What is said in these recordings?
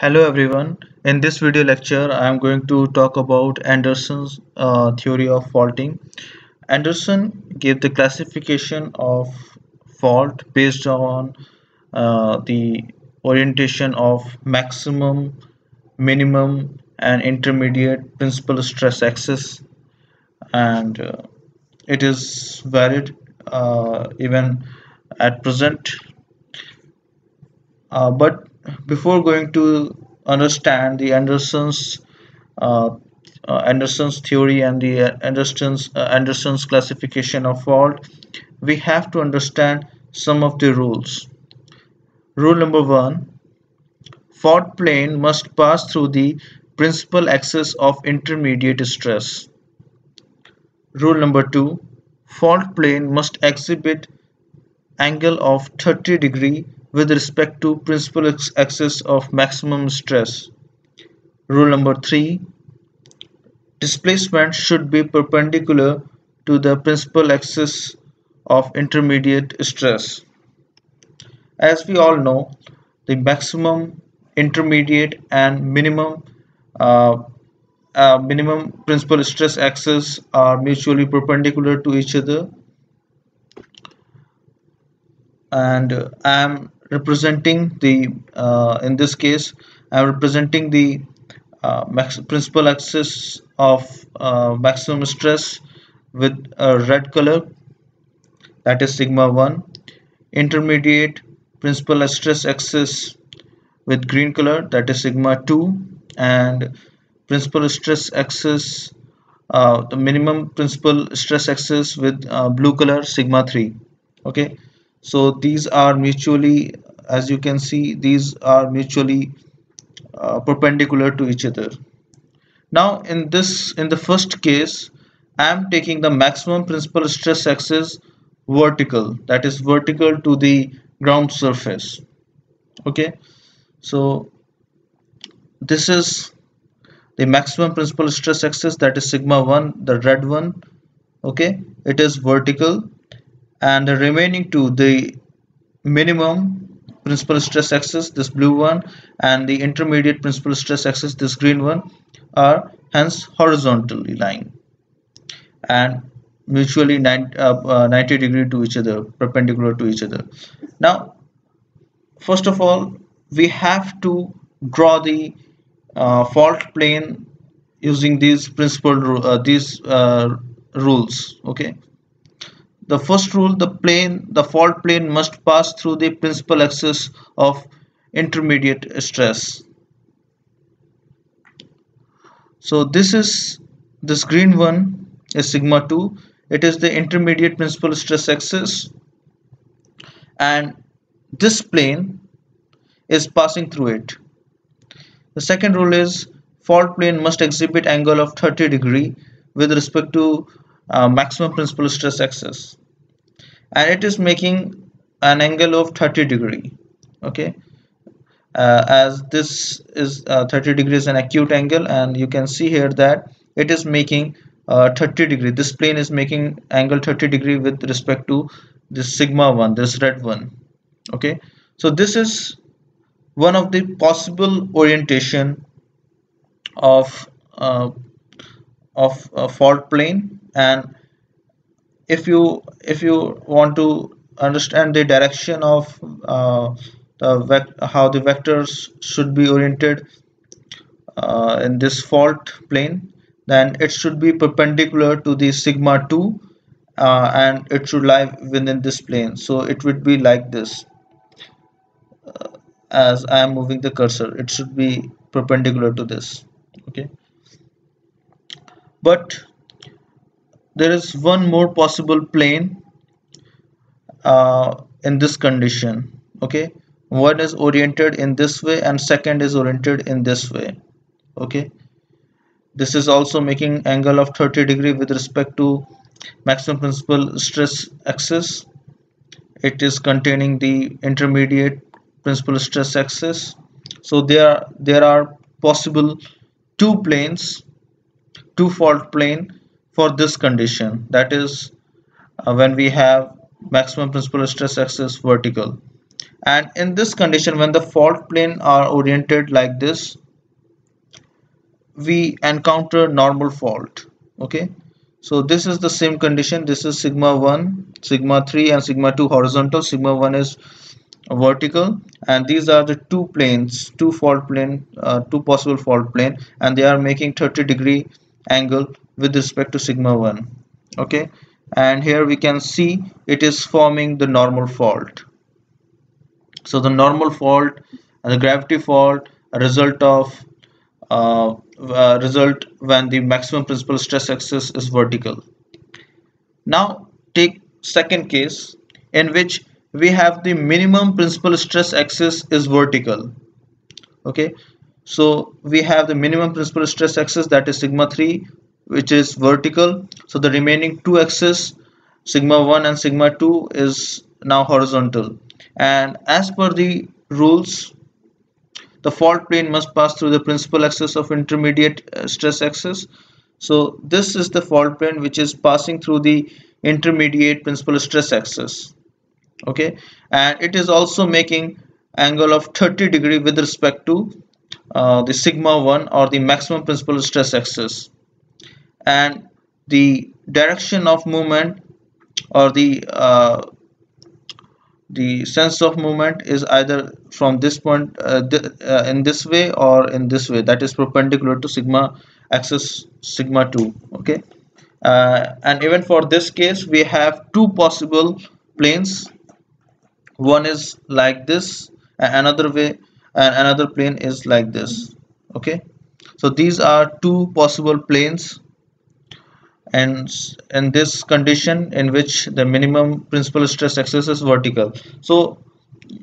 Hello everyone. In this video lecture, I am going to talk about Anderson's uh, theory of faulting. Anderson gave the classification of fault based on uh, the orientation of maximum, minimum, and intermediate principal stress axis, and uh, it is valid uh, even at present. Uh, but before going to understand the Anderson's uh, uh, Anderson's theory and the uh, Anderson's uh, Anderson's classification of fault, we have to understand some of the rules. Rule number one: fault plane must pass through the principal axis of intermediate stress. Rule number two: fault plane must exhibit angle of 30 degree with respect to principal axis of maximum stress. Rule number 3 Displacement should be perpendicular to the principal axis of intermediate stress. As we all know, the maximum, intermediate, and minimum uh, uh, minimum principal stress axes are mutually perpendicular to each other and uh, I am representing the uh, in this case I am representing the uh, max principal axis of uh, maximum stress with a red color that is sigma 1 intermediate principal stress axis with green color that is sigma 2 and principal stress axis uh, the minimum principal stress axis with uh, blue color sigma 3 okay so these are mutually as you can see these are mutually uh, perpendicular to each other. Now in this in the first case I am taking the maximum principal stress axis vertical that is vertical to the ground surface. Okay? So this is the maximum principal stress axis that is sigma 1 the red one. Okay? It is vertical and the remaining two the minimum principal stress axis this blue one and the intermediate principal stress axis this green one are hence horizontally lying and mutually 90, uh, uh, 90 degree to each other perpendicular to each other. Now first of all we have to draw the uh, fault plane using these principal uh, these uh, rules okay the first rule, the plane, the fault plane must pass through the principal axis of intermediate stress. So this is this green one is sigma 2. It is the intermediate principal stress axis and this plane is passing through it. The second rule is fault plane must exhibit angle of 30 degree with respect to uh, maximum principal stress axis and it is making an angle of 30 degree okay? Uh, as this is uh, 30 degrees an acute angle and you can see here that it is making uh, 30 degree. This plane is making angle 30 degree with respect to this sigma one this red one okay? So this is one of the possible orientation of uh, of a fault plane and if you if you want to understand the direction of uh, the how the vectors should be oriented uh, in this fault plane then it should be perpendicular to the sigma 2 uh, and it should lie within this plane. So it would be like this. Uh, as I am moving the cursor it should be perpendicular to this. Okay. But there is one more possible plane uh, in this condition okay? One is oriented in this way and second is oriented in this way okay? This is also making angle of 30 degree with respect to maximum principal stress axis. It is containing the intermediate principal stress axis. So there there are possible two planes two fault plane for this condition. That is uh, when we have maximum principal stress axis vertical. And in this condition when the fault plane are oriented like this we encounter normal fault okay? So this is the same condition. This is sigma 1 sigma 3 and sigma 2 horizontal. Sigma 1 is vertical. And these are the two planes two fault plane uh, two possible fault plane. And they are making 30 degree angle with respect to sigma 1 okay? And here we can see it is forming the normal fault. So the normal fault and the gravity fault a result of uh, result when the maximum principal stress axis is vertical. Now take second case in which we have the minimum principal stress axis is vertical okay so we have the minimum principal stress axis that is sigma 3 which is vertical. So the remaining two axes sigma 1 and sigma 2 is now horizontal. And as per the rules the fault plane must pass through the principal axis of intermediate uh, stress axis. So this is the fault plane which is passing through the intermediate principal stress axis. Okay? And it is also making angle of 30 degree with respect to uh, the sigma 1 or the maximum principal stress axis. And the direction of movement or the uh, the sense of movement is either from this point uh, th uh, in this way or in this way. That is perpendicular to sigma axis sigma 2 okay? Uh, and even for this case we have two possible planes. One is like this another way and another plane is like this okay? So these are two possible planes and in this condition in which the minimum principal stress axis is vertical. So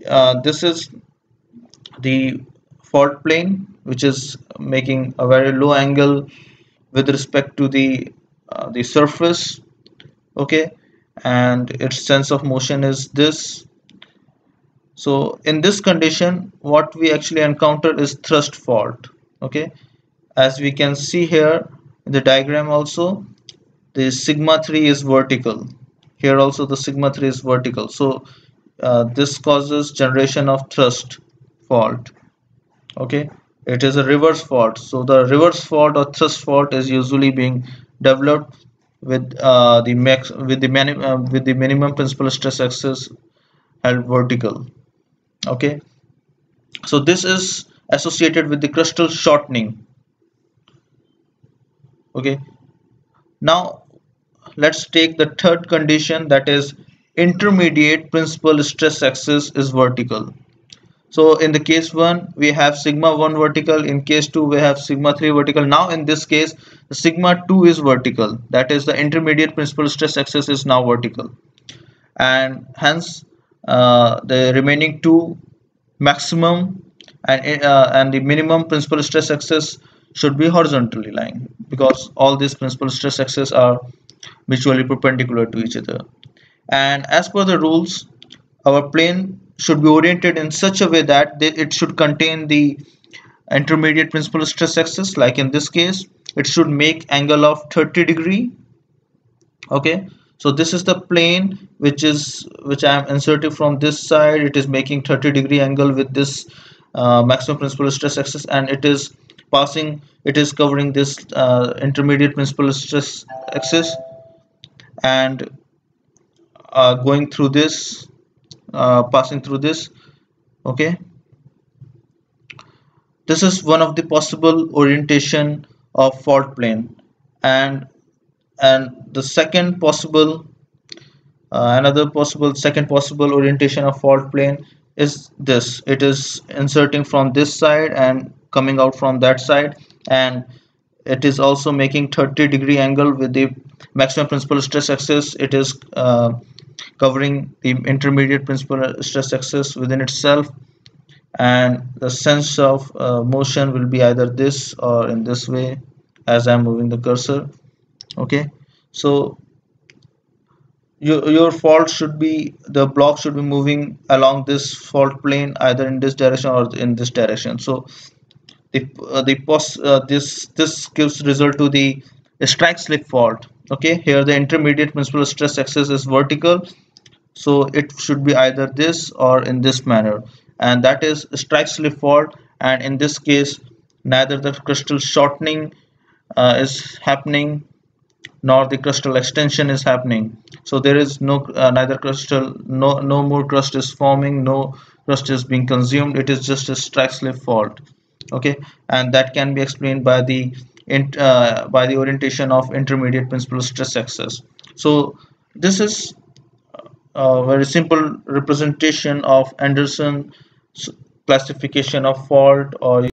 uh, this is the fault plane which is making a very low angle with respect to the uh, the surface okay? And its sense of motion is this so in this condition what we actually encounter is thrust fault okay? As we can see here in the diagram also the sigma 3 is vertical. Here also the sigma 3 is vertical. So uh, this causes generation of thrust fault okay? It is a reverse fault. So the reverse fault or thrust fault is usually being developed with uh, the max with the uh, with the minimum principal stress axis held vertical okay. So this is associated with the crustal shortening. Okay. Now let's take the third condition that is intermediate principal stress axis is vertical. So in the case 1 we have sigma 1 vertical. In case 2 we have sigma 3 vertical. Now in this case sigma 2 is vertical. That is the intermediate principal stress axis is now vertical. And hence uh, the remaining two maximum and uh, and the minimum principal stress axis should be horizontally lying because all these principal stress axes are mutually perpendicular to each other. And as per the rules our plane should be oriented in such a way that it should contain the intermediate principal stress axis like in this case it should make angle of 30 degree. Okay so this is the plane which is which I am inserting from this side. It is making 30 degree angle with this uh, maximum principal stress axis and it is passing it is covering this uh, intermediate principal stress axis. And uh, going through this uh, passing through this okay? This is one of the possible orientation of fault plane. And and the second possible uh, another possible second possible orientation of fault plane is this. It is inserting from this side and coming out from that side. And it is also making 30 degree angle with the maximum principal stress axis. It is uh, covering the intermediate principal stress axis within itself. And the sense of uh, motion will be either this or in this way as I'm moving the cursor okay? So your, your fault should be the block should be moving along this fault plane either in this direction or in this direction. So the uh, the post uh, this this gives result to the strike slip fault. Okay? Here the intermediate principal stress axis is vertical. So it should be either this or in this manner. And that is strike slip fault. And in this case neither the crustal shortening uh, is happening nor the crustal extension is happening. So there is no uh, neither crustal no no more crust is forming no crust is being consumed. It is just a Strike-Slip fault. Okay? And that can be explained by the uh, by the orientation of intermediate principal stress axis. So this is a very simple representation of Anderson classification of fault or